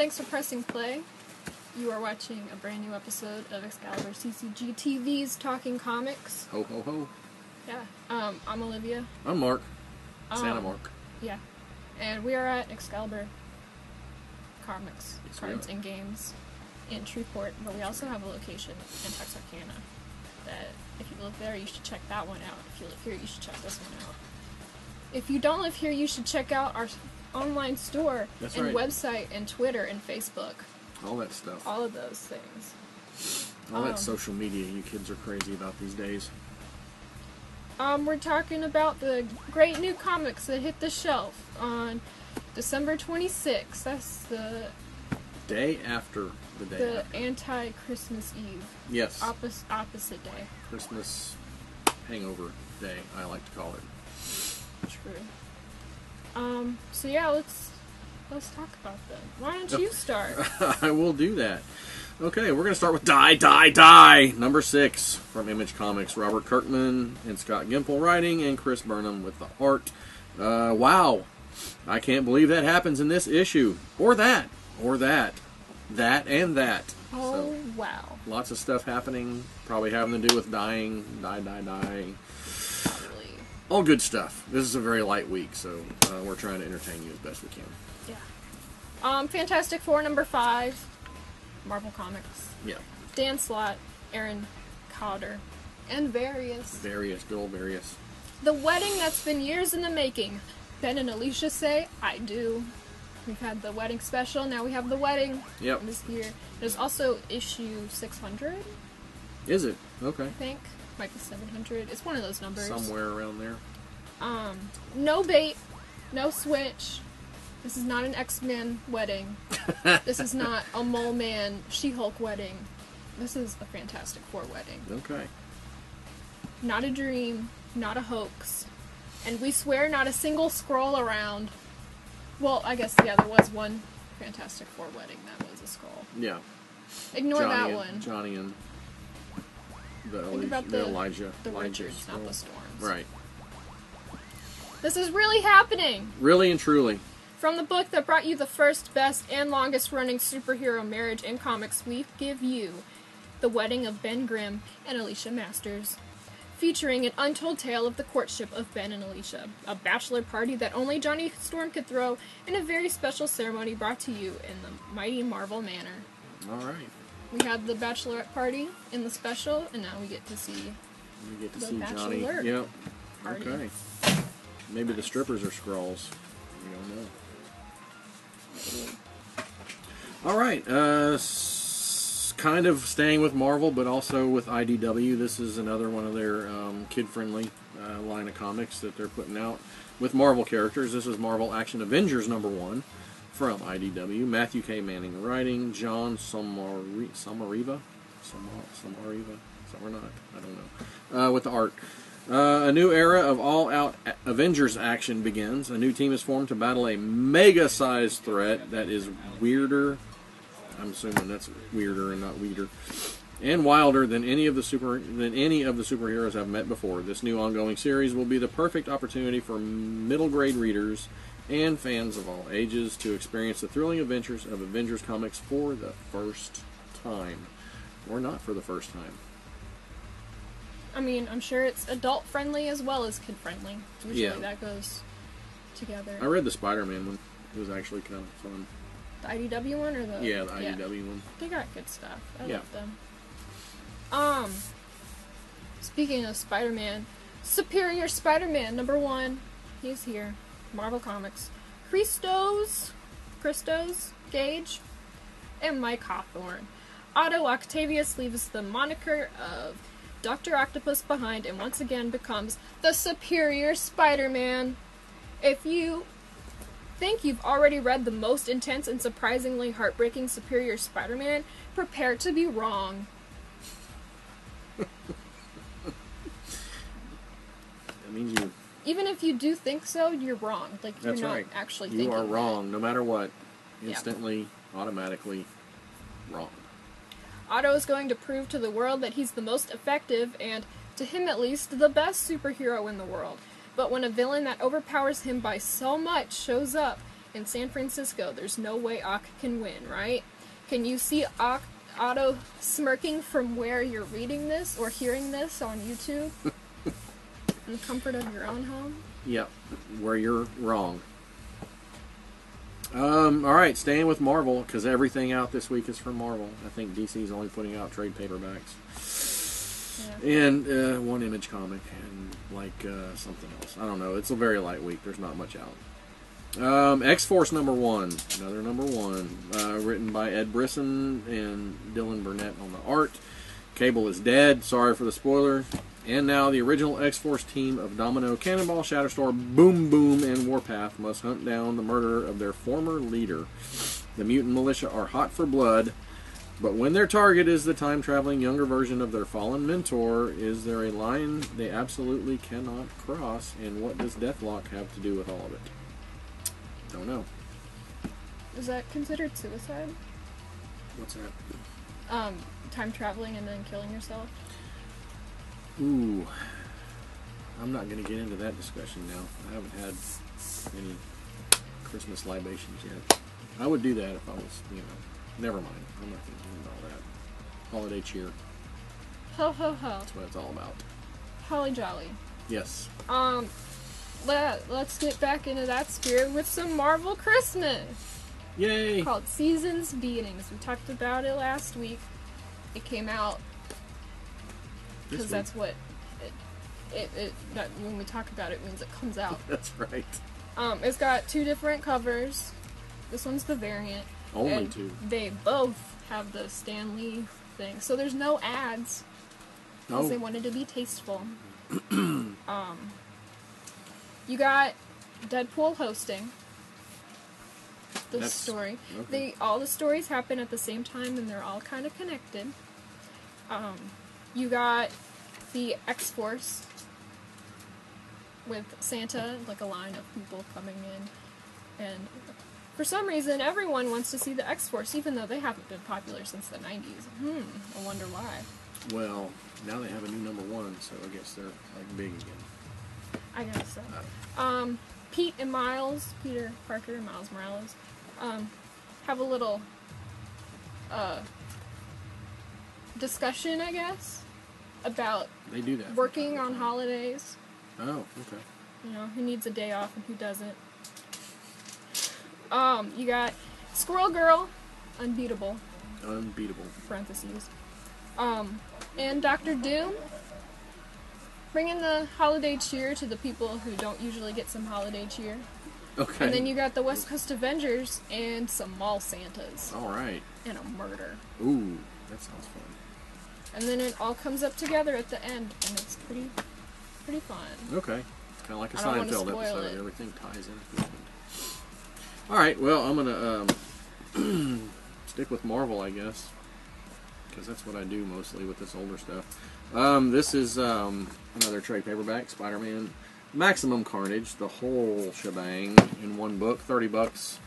thanks for pressing play. You are watching a brand new episode of Excalibur CCG TV's Talking Comics. Ho ho ho. Yeah. Um, I'm Olivia. I'm Mark. Santa Um, Mark. Yeah. And we are at Excalibur Comics, Yes, Cards and Games in Shreveport, but we also have a location in Texarkana that if you live there, you should check that one out. If you live here, you should check this one out. If you don't live here, you should check out our online store That's and right. website and Twitter and Facebook. All that stuff. All of those things. All that um, social media you kids are crazy about these days. Um, we're talking about the great new comics that hit the shelf on December 26th. That's the Day after the day. the after. anti-Christmas Eve, yes. opposite opposite day. Christmas hangover day, I like to call it. True. Um. So yeah, let's let's talk about them. Why don't you start? I will do that. Okay, we're going to start with Die, Die, Die, number six from Image Comics. Robert Kirkman and Scott Gimple writing, and Chris Burnham with the art. Uh, wow. I can't believe that happens in this issue. Or that. Or that. That and that. Oh So, wow! lots of stuff happening, probably having to do with dying, die, die, die. All good stuff. This is a very light week, so uh, we're trying to entertain you as best we can. Yeah. Um. Fantastic Four number five. Marvel Comics. Yeah. Dan Slott, Aaron Kuder, and various. Various, good old various. The wedding that's been years in the making. Ben and Alicia say, I do. We've had the wedding special, now we have the wedding Yep. this year. There's also issue 600, Is it? Okay. I think. Might be 700. It's one of those numbers. Somewhere around there. Um, no bait, no switch. This is not an X Men wedding. this is not a Mole Man She Hulk wedding. This is a Fantastic Four wedding. Okay. Not a dream, not a hoax. And we swear not a single Skrull around. Well, I guess, yeah, there was one Fantastic Four wedding that was a Skrull. Yeah. Ignore Johnny that and, one. Johnny and the, Think about the the- Elijah. The Elijah Richards, not the. Storms. Right. This is really happening! Really and truly. From the book that brought you the first, best, and longest running superhero marriage in comics, we give you The Wedding of Ben Grimm and Alicia Masters. Featuring an untold tale of the courtship of Ben and Alicia, a bachelor party that only Johnny Storm could throw, and a very special ceremony brought to you in the mighty Marvel Manor. All right. We had the bachelorette party in the special, and now we get to see We get to The see Johnny. Yep. party. Okay. Maybe the strippers are Skrulls. We don't know. All right. Uh, s- kind of staying with Marvel, but also with IDW. This is another one of their um, kid-friendly uh, line of comics that they're putting out with Marvel characters. This is Marvel Action Avengers number one from IDW. Matthew K. Manning writing. John Samari- Samariva, Samar- Samariva, some or not, I don't know. Uh, with the art. Uh, a new era of all-out Avengers action begins. A new team is formed to battle a mega-sized threat that is weirder. I'm assuming that's weirder and not weeder, and wilder than any of the super than any of the superheroes I've met before. This new ongoing series will be the perfect opportunity for middle-grade readers and fans of all ages to experience the thrilling adventures of Avengers comics for the first time, or not for the first time. I mean, I'm sure it's adult friendly as well as kid friendly. Usually Yeah. that goes together. I read the Spider-Man one. It was actually kind of fun. The IDW one or the Yeah, the IDW one. They got good stuff. I Yeah. love them. Um, speaking of Spider-Man, Superior Spider-Man number one. He's here. Marvel Comics. Christos, Christos Gage, and Mike Hawthorne. Otto Octavius leaves the moniker of Doctor Octopus behind and once again becomes the Superior Spider-Man. If you think you've already read the most intense and surprisingly heartbreaking Superior Spider Man, prepare to be wrong. That means you. Even if you do think so, you're wrong. Like, you're That's not right. actually You thinking. are that. wrong, no matter what. Yeah. Instantly, automatically wrong. Otto is going to prove to the world that he's the most effective and, to him at least, the best superhero in the world. But when a villain that overpowers him by so much shows up, in San Francisco. There's no way Ock can win, right? Can you see Ock, Otto smirking from where you're reading this or hearing this on YouTube? in the comfort of your own home? Yep, where you're wrong. Um, all right, staying with Marvel because everything out this week is from Marvel. I think DC's only putting out trade paperbacks Yeah. and uh, one image comic and like uh, something else. I don't know. It's a very light week. There's not much out. Um, X Force number one, another number one, uh, written by Ed Brisson and Dylan Burnett on the art. Cable is dead. Sorry for the spoiler. And now the original X Force team of Domino, Cannonball, Shatterstar, Boom Boom, and Warpath must hunt down the murderer of their former leader. The mutant militia are hot for blood, but when their target is the time traveling younger version of their fallen mentor, is there a line they absolutely cannot cross? And what does Deathlok have to do with all of it? Don't know. Is that considered suicide? What's that? Um, time traveling and then killing yourself? Ooh. I'm not going to get into that discussion now. I haven't had any Christmas libations yet. I would do that if I was, you know. Never mind. I'm not going to get into all that. Holiday cheer. Ho ho ho. That's what it's all about. Holly jolly. Yes. Um, let, let's get back into that spirit with some Marvel Christmas Yay! called Seasons Beatings. We talked about it last week. It came out because that's what it, it, it that when we talk about it means it comes out. That's right. Um, it's got two different covers. This one's the variant. Only and two. They both have the Stan Lee thing, so there's no ads because they Oh, wanted to be tasteful. um, you got Deadpool hosting the That's- story. okay. They all the stories happen at the same time, and they're all kind of connected. Um, you got the X Force with Santa, like a line of people coming in, and for some reason, everyone wants to see the X Force, even though they haven't been popular since the '90s. Hmm, I wonder why. well, now they have a new number one, so I guess they're like big again. I guess so. Um, Pete and Miles, Peter Parker and Miles Morales, um, have a little uh, discussion, I guess, about They do that. working on holidays. Oh, okay. You know, who needs a day off and who doesn't. Um, you got Squirrel Girl, Unbeatable, Unbeatable. parentheses. Um, and Doctor Doom, bringing the holiday cheer to the people who don't usually get some holiday cheer. Okay. And then you got the West Coast Avengers and some mall Santas All right. and a murder. Ooh, that sounds fun. And then it all comes up together at the end, and it's pretty, pretty fun. Okay. Kind of like a I Seinfeld episode. it. Everything ties in at the end. All right. Well, I'm gonna um, stick with Marvel, I guess, because that's what I do mostly with this older stuff. Um, this is um, another trade paperback, Spider-Man, Maximum Carnage, the whole shebang in one book, thirty bucks.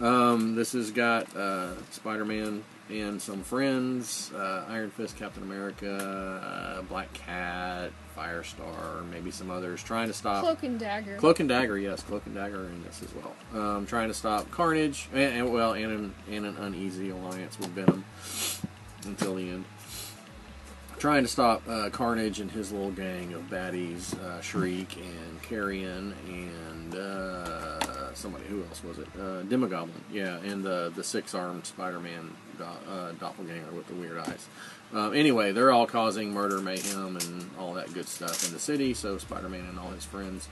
Um, this has got uh, Spider-Man and some friends, uh, Iron Fist, Captain America, uh, Black Cat, Firestar, maybe some others, trying to stop Cloak and Dagger. Cloak and Dagger, yes, Cloak and Dagger in this as well. Um, trying to stop Carnage, and, and well, and an, and an uneasy alliance with Venom until the end. Trying to stop uh, Carnage and his little gang of baddies, uh, Shriek and Carrion and uh, somebody. Who else was it? Uh, Demogoblin, yeah, and the the six armed Spider-Man do, uh, doppelganger with the weird eyes. Um, anyway, they're all causing murder, mayhem, and all that good stuff in the city. So Spider-Man and all his friends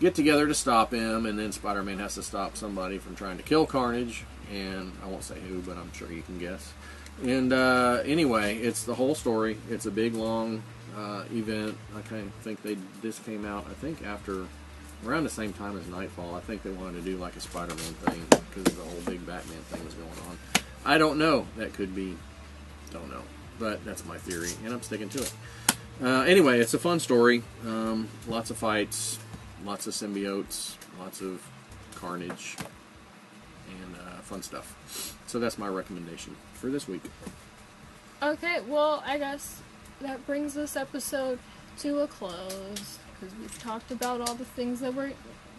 get together to stop him, and then Spider-Man has to stop somebody from trying to kill Carnage, and I won't say who, but I'm sure you can guess. And uh, anyway, it's the whole story. It's a big, long uh, event. I kind of think they this came out. I think after around the same time as Knightfall. I think they wanted to do like a Spider-Man thing because the whole big Batman thing was going on. I don't know. That could be. Don't know. But that's my theory, and I'm sticking to it. Uh, anyway, it's a fun story. Um, lots of fights, lots of symbiotes, lots of carnage, and uh, fun stuff. So that's my recommendation for this week. Okay, well, I guess that brings this episode to a close. Because we've talked about all the things that we're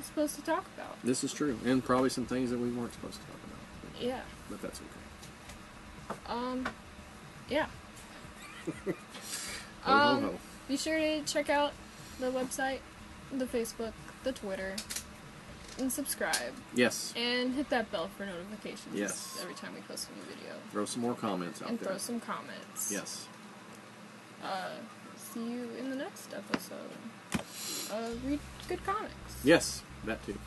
supposed to talk about. This is true, and probably some things that we weren't supposed to talk about, but, Yeah. but that's okay. Um. Yeah. Ho, Um, ho. Be sure to check out the website, the Facebook, the Twitter, and subscribe. Yes, And hit that bell for notifications Yes. every time we post a new video. throw some more comments out there. and throw some comments. Yes. Uh, see you in the next episode. Uh, read good comics. Yes, that too.